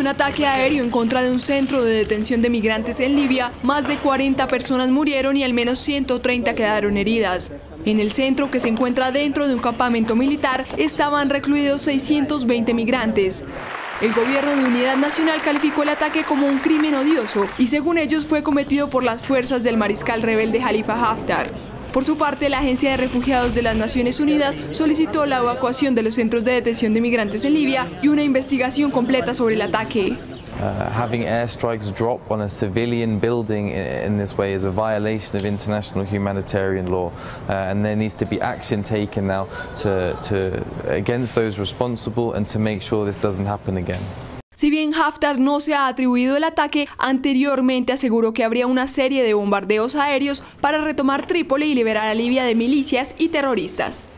un ataque aéreo en contra de un centro de detención de migrantes en Libia, más de 40 personas murieron y al menos 130 quedaron heridas. En el centro, que se encuentra dentro de un campamento militar, estaban recluidos 620 migrantes. El gobierno de Unidad Nacional calificó el ataque como un crimen odioso y según ellos fue cometido por las fuerzas del mariscal rebelde Khalifa Haftar. Por su parte, la Agencia de Refugiados de las Naciones Unidas solicitó la evacuación de los centros de detención de migrantes en Libia y una investigación completa sobre el ataque. Uh, having airstrikes drop on a civilian building in, in, this way is a violation of international humanitarian law, uh, and there needs to be action taken now to, to, against those responsible and to make sure this doesn't happen again. Si bien Haftar no se ha atribuido el ataque, anteriormente aseguró que habría una serie de bombardeos aéreos para retomar Trípoli y liberar a Libia de milicias y terroristas.